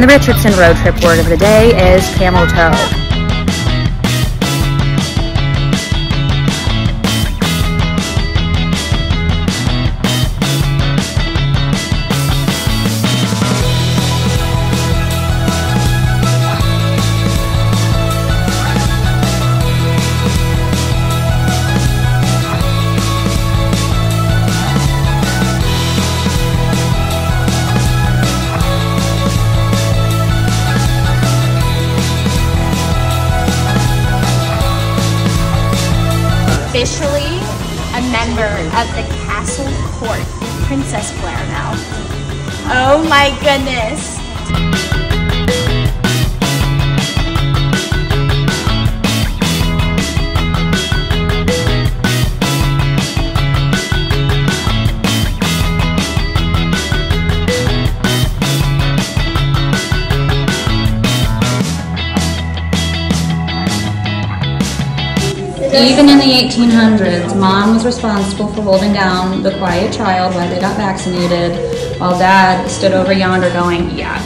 And the Richardson road trip word of the day is camel toe. Officially a member of the castle court in Princess Blair now. Oh my goodness. Even in the 1800s, mom was responsible for holding down the quiet child while they got vaccinated, while dad stood over yonder going, Yeah,